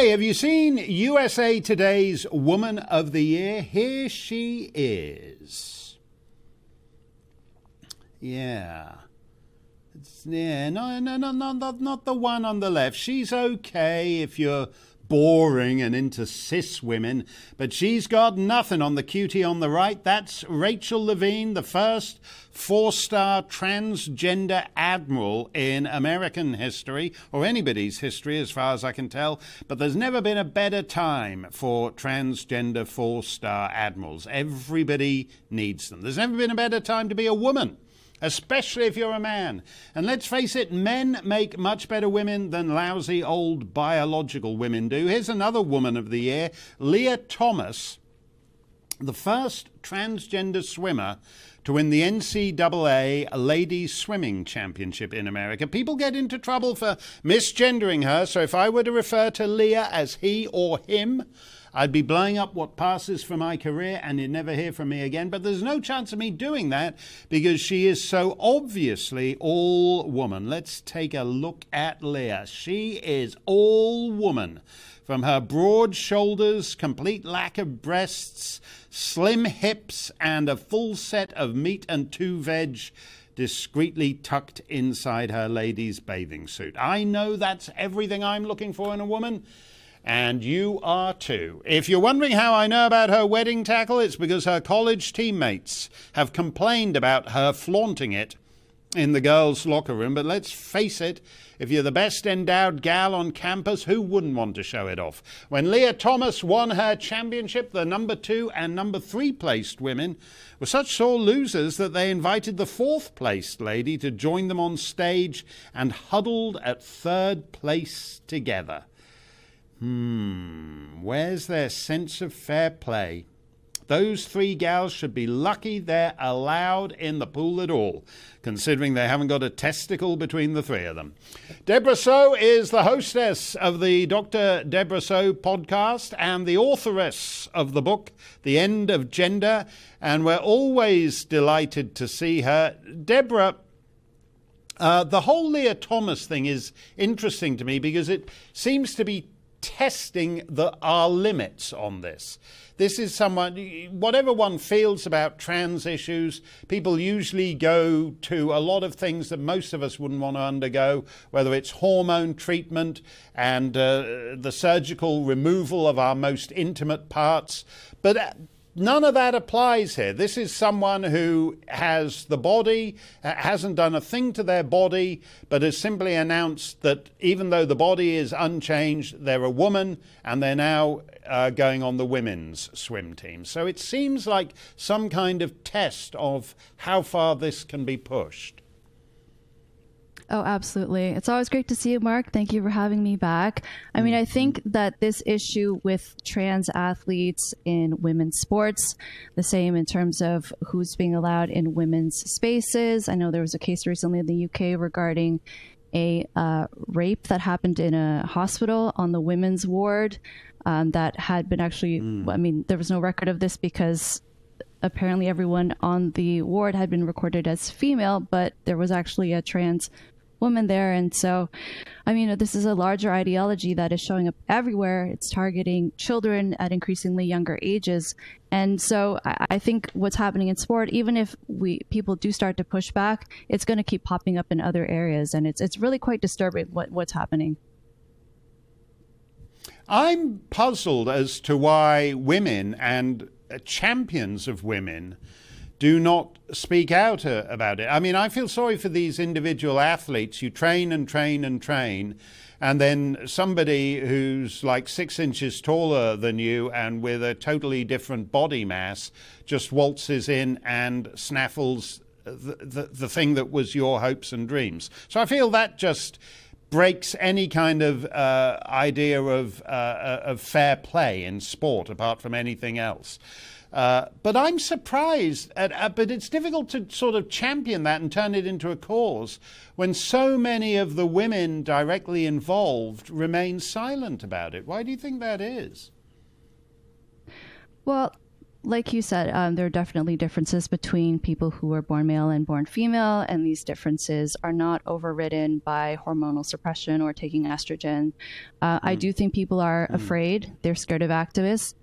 Hey, have you seen USA Today's Woman of the Year? Here she is. Yeah. It's, yeah, no, no, no, no, not, not the one on the left. She's okay if you're boring and into cis women, but she's got nothing on the cutie on the right. That's Rachel Levine, the first four star transgender admiral in American history, or anybody's history as far as I can tell. But there's never been a better time for transgender four star admirals. Everybody needs them. There's never been a better time to be a woman especially if you're a man. And let's face it, men make much better women than lousy old biological women do. Here's another woman of the year, Lia Thomas, the first transgender swimmer to win the NCAA Ladies Swimming Championship in America. People get into trouble for misgendering her, so if I were to refer to Lia as he or him, I'd be blowing up what passes for my career and you'd never hear from me again. But there's no chance of me doing that because she is so obviously all woman. Let's take a look at Lia. She is all woman. From her broad shoulders, complete lack of breasts, slim hips, and a full set of meat and two veg discreetly tucked inside her lady's bathing suit. I know that's everything I'm looking for in a woman and you are too. If you're wondering how I know about her wedding tackle, it's because her college teammates have complained about her flaunting it in the girls' locker room. But let's face it, if you're the best endowed gal on campus, who wouldn't want to show it off? When Lia Thomas won her championship, the number two and number three placed women were such sore losers that they invited the fourth placed lady to join them on stage and huddled at third place together. Hmm, where's their sense of fair play? Those three gals should be lucky they're allowed in the pool at all, considering they haven't got a testicle between the three of them. Deborah Soh is the hostess of the Dr. Deborah Soh podcast and the authoress of the book, The End of Gender, and we're always delighted to see her. Deborah, uh, the whole Lia Thomas thing is interesting to me because it seems to be testing the, our limits on this. This is someone, whatever one feels about trans issues, people usually go to a lot of things that most of us wouldn't want to undergo, whether it's hormone treatment and uh, the surgical removal of our most intimate parts. But uh, None of that applies here. This is someone who has the body, uh, hasn't done a thing to their body, but has simply announced that even though the body is unchanged, they're a woman and they're now uh, going on the women's swim team. So it seems like some kind of test of how far this can be pushed. Oh, absolutely. It's always great to see you, Mark. Thank you for having me back. I mean, I mm-hmm. think that this issue with trans athletes in women's sports, the same in terms of who's being allowed in women's spaces. I know there was a case recently in the UK regarding a uh, rape that happened in a hospital on the women's ward um, that had been actually, mm. I mean, there was no record of this because apparently everyone on the ward had been recorded as female, but there was actually a trans women there. And so, I mean, this is a larger ideology that is showing up everywhere. It's targeting children at increasingly younger ages. And so I, think what's happening in sport, even if we people do start to push back, it's going to keep popping up in other areas. And it's, it's really quite disturbing what, what's happening. I'm puzzled as to why women and champions of women do not speak out uh, about it. I mean, I feel sorry for these individual athletes. You train and train and train, and then somebody who's like six inches taller than you and with a totally different body mass just waltzes in and snaffles the, the, the thing that was your hopes and dreams. So I feel that just breaks any kind of uh, idea of, uh, of fair play in sport apart from anything else. Uh, but I'm surprised at, uh, but it's difficult to sort of champion that and turn it into a cause when so many of the women directly involved remain silent about it. Why do you think that is? Well, like you said, um, there are definitely differences between people who are born male and born female, and these differences are not overridden by hormonal suppression or taking estrogen. Uh, mm. I do think people are mm. afraid, they're scared of activists.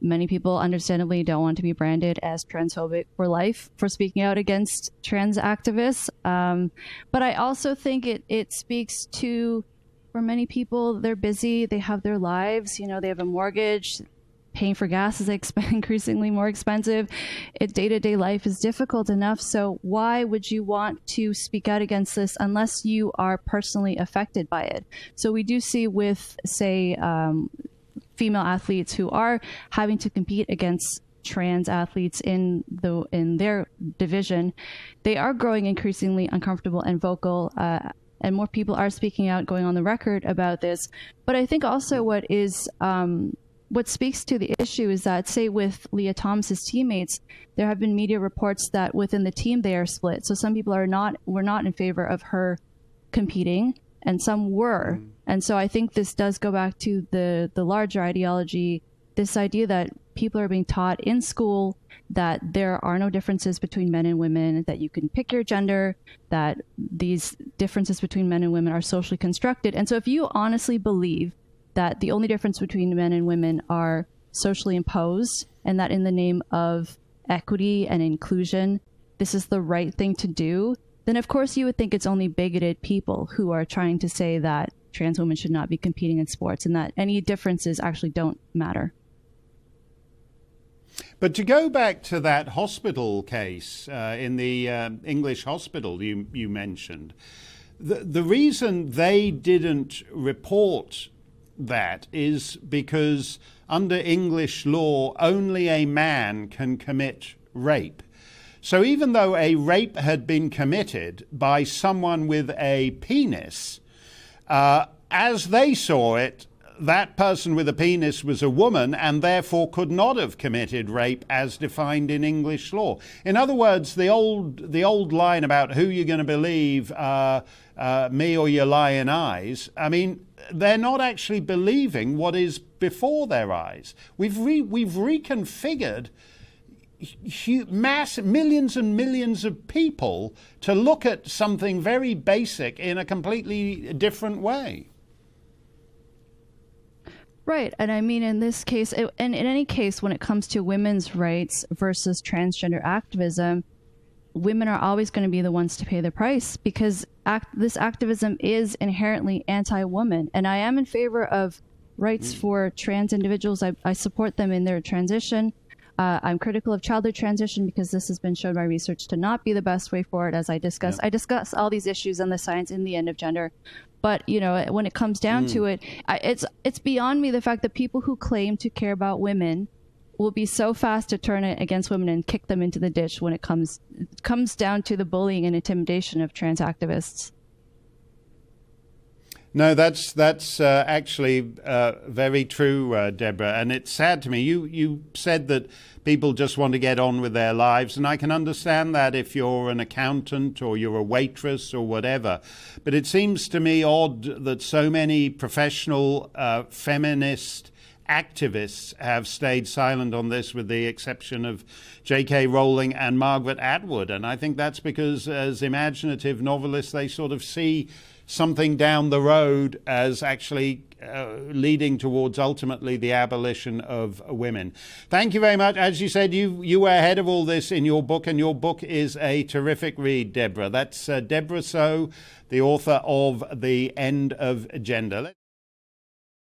Many people, understandably, don't want to be branded as transphobic for life for speaking out against trans activists. Um, but I also think it, it speaks to, for many people, they're busy, they have their lives, you know, they have a mortgage, paying for gas is increasingly more expensive. It day to day life is difficult enough. So, why would you want to speak out against this unless you are personally affected by it? So, we do see with, say, um, female athletes who are having to compete against trans athletes in the in their division, they are growing increasingly uncomfortable and vocal. Uh, and more people are speaking out, going on the record about this. But I think also what is um, what speaks to the issue is that, say, with Lia Thomas's teammates, there have been media reports that within the team they are split. So some people are not were not in favor of her competing, and some were. Mm. And so I think this does go back to the the larger ideology, this idea that people are being taught in school that there are no differences between men and women, that you can pick your gender, that these differences between men and women are socially constructed. And so if you honestly believe that the only difference between men and women are socially imposed, and that in the name of equity and inclusion, this is the right thing to do, then of course you would think it's only bigoted people who are trying to say that trans women should not be competing in sports and that any differences actually don't matter. But to go back to that hospital case uh, in the uh, English hospital you, you mentioned, the, the reason they didn't report that is because under English law, only a man can commit rape. So even though a rape had been committed by someone with a penis, uh, as they saw it, that person with a penis was a woman and therefore could not have committed rape as defined in English law. In other words, the old the old line about who you're going to believe, uh, uh, me or your lying eyes. I mean, they're not actually believing what is before their eyes. We've re- we've reconfigured mass millions and millions of people to look at something very basic in a completely different way. Right. And I mean, in this case, it, and in any case, when it comes to women's rights versus transgender activism, women are always going to be the ones to pay the price because act, this activism is inherently anti woman. And I am in favor of rights mm. for trans individuals. I, I, support them in their transition. Uh, I'm critical of childhood transition because this has been shown by research to not be the best way forward. As I discuss, yep. I discuss all these issues and the science in the end of gender. But you know, when it comes down mm. to it, I, it's it's beyond me the fact that people who claim to care about women will be so fast to turn it against women and kick them into the ditch when it comes it comes down to the bullying and intimidation of trans activists. No, that's that's uh, actually uh, very true, uh, Deborah. And it's sad to me. You you said that people just want to get on with their lives, and I can understand that if you're an accountant or you're a waitress or whatever. But it seems to me odd that so many professional uh, feminist activists have stayed silent on this, with the exception of J.K. Rowling and Margaret Atwood. And I think that's because, as imaginative novelists, they sort of see something down the road as actually uh, leading towards ultimately the abolition of women. Thank you very much. As you said, you you were ahead of all this in your book, and your book is a terrific read, Deborah. That's uh, Deborah Soh, the author of The End of Gender.